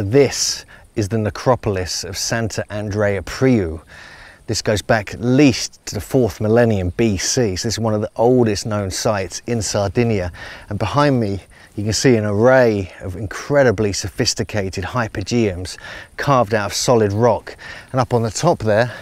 So this is the necropolis of Santa Andrea Priu. This goes back at least to the fourth millennium BC. So this is one of the oldest known sites in Sardinia. And behind me, you can see an array of incredibly sophisticated hypogeums carved out of solid rock. And up on the top there,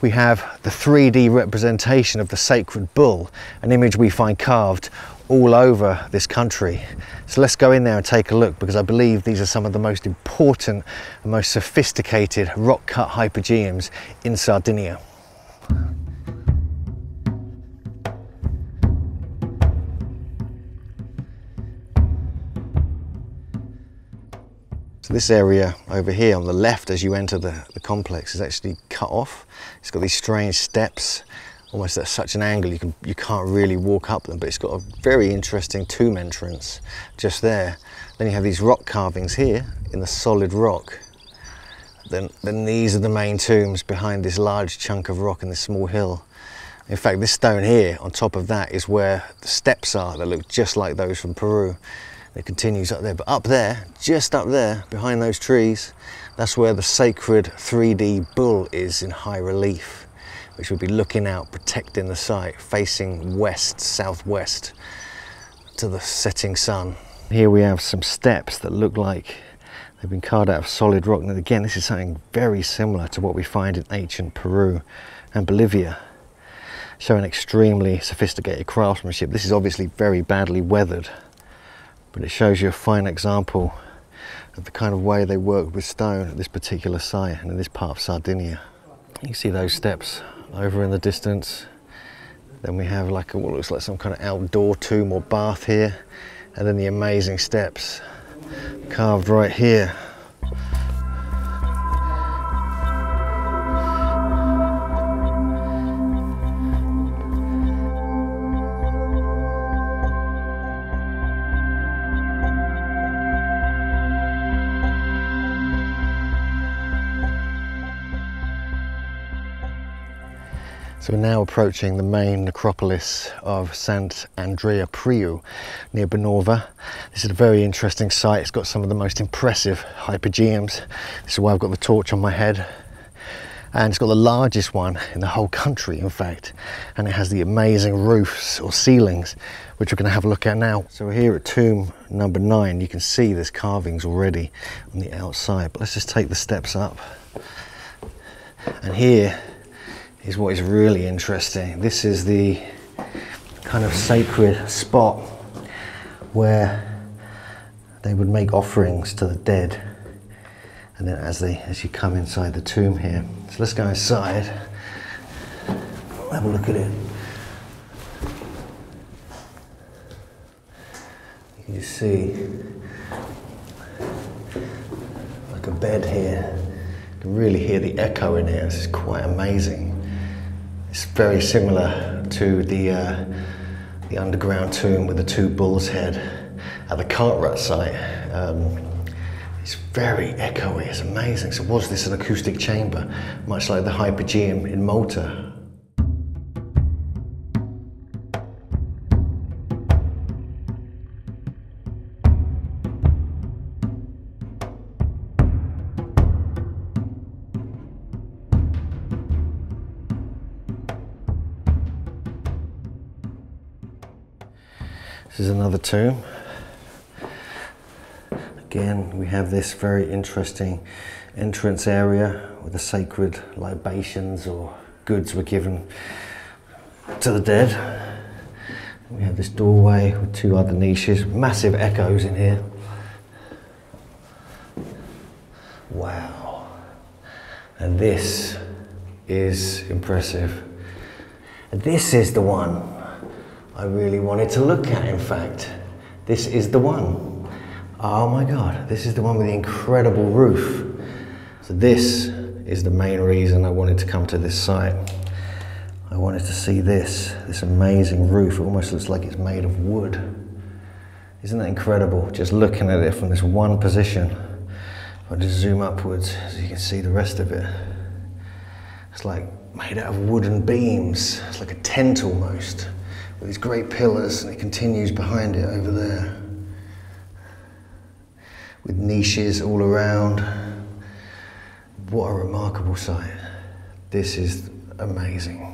we have the 3D representation of the sacred bull, an image we find carved all over this country. So let's go in there and take a look because I believe these are some of the most important and most sophisticated rock cut hypogeums in Sardinia. So this area over here on the left as you enter the, the complex is actually cut off. It's got these strange steps almost at such an angle you can you can't really walk up them but it's got a very interesting tomb entrance just there. Then you have these rock carvings here in the solid rock. Then then these are the main tombs behind this large chunk of rock and this small hill. In fact this stone here on top of that is where the steps are that look just like those from Peru. It continues up there but up there just up there behind those trees that's where the sacred 3D bull is in high relief which would be looking out, protecting the site, facing west, southwest to the setting sun. Here we have some steps that look like they've been carved out of solid rock. And again, this is something very similar to what we find in ancient Peru and Bolivia, showing extremely sophisticated craftsmanship. This is obviously very badly weathered, but it shows you a fine example of the kind of way they work with stone at this particular site and in this part of Sardinia. You can see those steps over in the distance. Then we have like a, what looks like some kind of outdoor tomb or bath here. And then the amazing steps carved right here. So we're now approaching the main necropolis of Sant Andrea Priu near Bonorva. This is a very interesting site. It's got some of the most impressive hypogeums. This is why I've got the torch on my head. And it's got the largest one in the whole country, in fact. And it has the amazing roofs or ceilings, which we're going to have a look at now. So we're here at tomb number nine. You can see there's carvings already on the outside. But let's just take the steps up. And here is what is really interesting. This is the kind of sacred spot where they would make offerings to the dead. And then as they as you come inside the tomb here. So let's go inside. Have a look at it. You see like a bed here. You can really hear the echo in here. This is quite amazing. It's very similar to the, uh, the underground tomb with the two bull's head at the Cartwright site. Um, it's very echoey, it's amazing. So was this an acoustic chamber, much like the Hypogeum in Malta This is another tomb. Again, we have this very interesting entrance area where the sacred libations or goods were given to the dead. We have this doorway with two other niches, massive echoes in here. Wow. And this is impressive. This is the one I really wanted to look at, in fact. This is the one. Oh my God, this is the one with the incredible roof. So this is the main reason I wanted to come to this site. I wanted to see this, this amazing roof. It almost looks like it's made of wood. Isn't that incredible? Just looking at it from this one position. If I just zoom upwards, so you can see the rest of it. It's like made out of wooden beams. It's like a tent almost with these great pillars and it continues behind it over there. with niches all around. What a remarkable sight. This is amazing.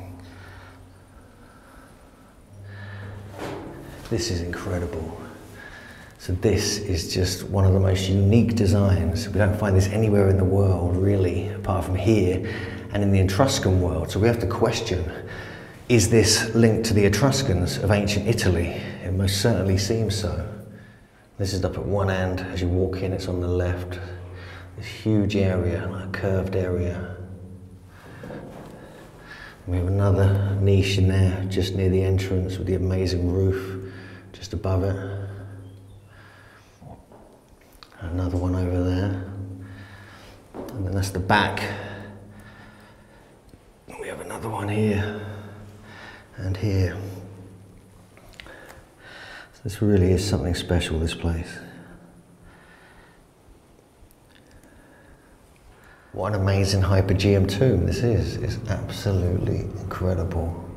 This is incredible. So this is just one of the most unique designs. We don't find this anywhere in the world, really, apart from here and in the Etruscan world. So we have to question, is this linked to the Etruscans of ancient Italy? It most certainly seems so. This is up at one end. As you walk in, it's on the left. This huge area, like a curved area. We have another niche in there, just near the entrance with the amazing roof just above it. Another one over there. And then that's the back. We have another one here and here. This really is something special, this place. What an amazing hypogeum tomb this is. It's absolutely incredible.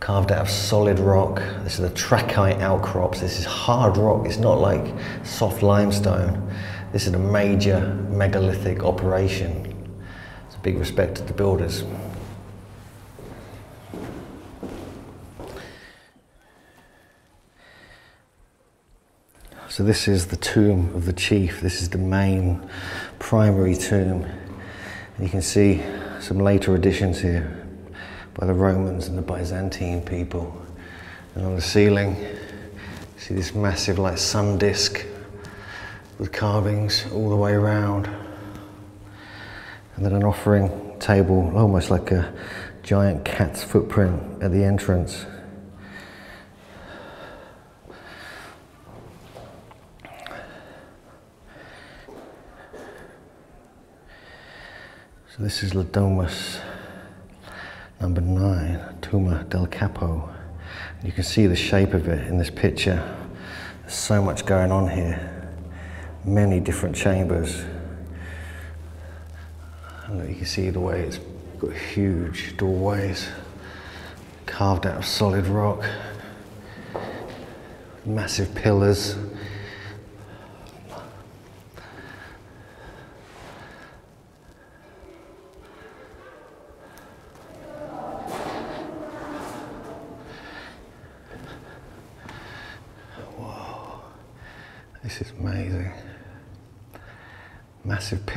Carved out of solid rock. This is the trachyte outcrops. This is hard rock. It's not like soft limestone. This is a major megalithic operation. It's a big respect to the builders. So this is the tomb of the chief. This is the main primary tomb. And you can see some later additions here by the Romans and the Byzantine people. And on the ceiling, you see this massive like sun disk with carvings all the way around. And then an offering table, almost like a giant cat's footprint at the entrance. So this is La Domus number nine, Tomba del Capo. You can see the shape of it in this picture. There's so much going on here. Many different chambers. And you can see the way it's got huge doorways carved out of solid rock. Massive pillars. This is amazing.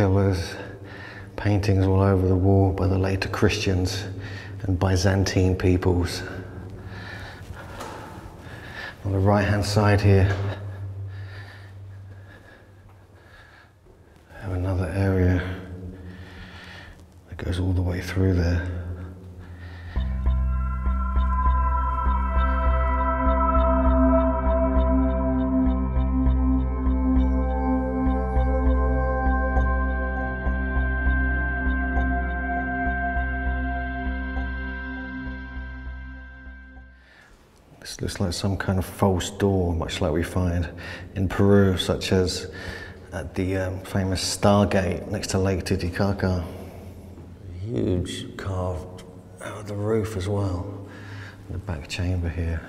Pillars, paintings all over the wall by the later Christians and Byzantine peoples. On the right hand side here, I have another area that goes all the way through there. This looks like some kind of false door, much like we find in Peru, such as at the um, famous Stargate next to Lake Titicaca. Huge carved out of the roof as well, the back chamber here.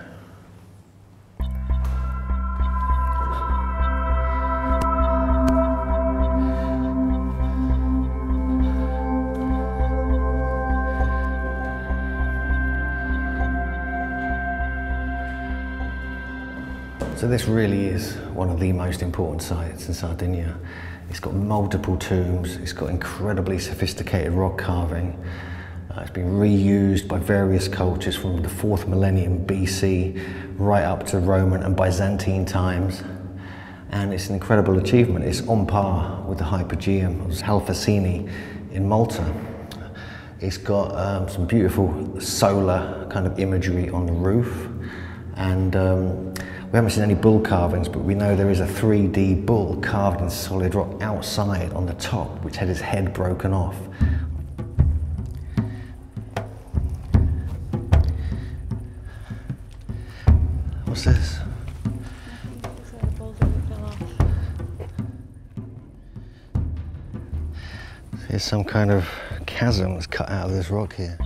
So this really is one of the most important sites in Sardinia. It's got multiple tombs, it's got incredibly sophisticated rock carving. Uh, it's been reused by various cultures from the fourth millennium BC right up to Roman and Byzantine times. And it's an incredible achievement. It's on par with the Hypogeum of Hal Saflieni in Malta. It's got um, some beautiful solar kind of imagery on the roof and um, we haven't seen any bull carvings, but we know there is a 3D bull carved in solid rock outside on the top, which had his head broken off. What's this? Here's some kind of chasm that's cut out of this rock here.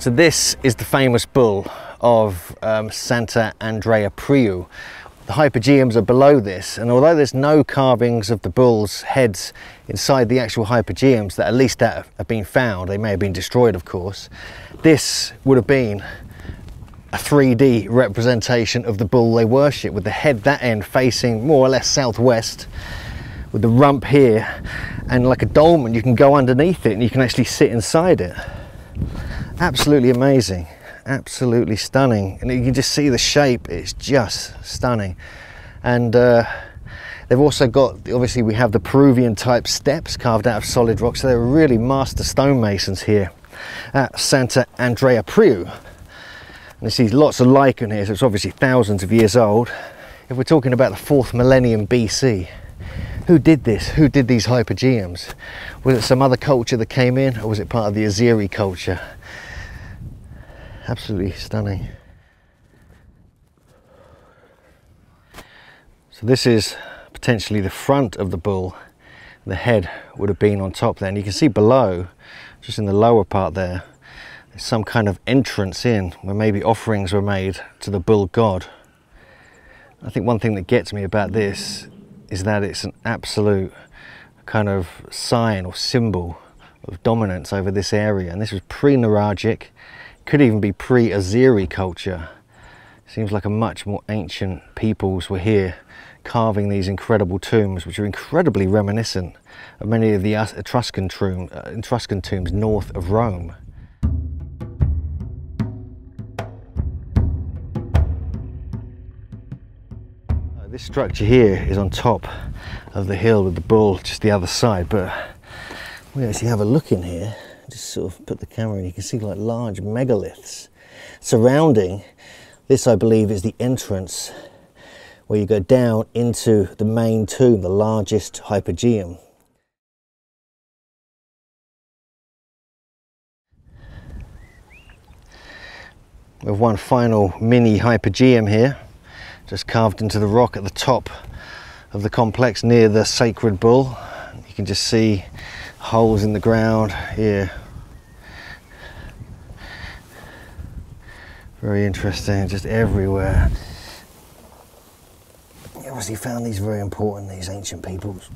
So this is the famous bull of um, Santa Andrea Priu. The hypogeums are below this, and although there's no carvings of the bull's heads inside the actual hypogeums that at least that have been found, they may have been destroyed of course, this would have been a 3D representation of the bull they worship with the head that end facing more or less southwest with the rump here and like a dolmen you can go underneath it and you can actually sit inside it absolutely amazing. Absolutely stunning. And you can just see the shape. It's just stunning. And uh, they've also got obviously we have the Peruvian type steps carved out of solid rock. So they're really master stonemasons here at Santa Andrea Priu. And you see lots of lichen here so it's obviously thousands of years old. If we're talking about the fourth millennium BC who did this? Who did these hypogeums? Was it some other culture that came in or was it part of the Ozieri culture? Absolutely stunning. So this is potentially the front of the bull. The head would have been on top there. And you can see below, just in the lower part there, there's some kind of entrance in where maybe offerings were made to the bull god. I think one thing that gets me about this is that it's an absolute kind of sign or symbol of dominance over this area. And this was pre-Nuragic, could even be pre-Ozieri culture. Seems like a much more ancient peoples were here carving these incredible tombs, which are incredibly reminiscent of many of the Etruscan, tomb, uh, Etruscan tombs north of Rome. This structure here is on top of the hill with the bull just the other side, but we actually have a look in here, just sort of put the camera in, you can see like large megaliths surrounding. This, I believe, is the entrance where you go down into the main tomb, the largest hypogeum. We have one final mini hypogeum here just carved into the rock at the top of the complex near the sacred bull. You can just see holes in the ground here. Very interesting, just everywhere. You obviously found these very important, these ancient peoples.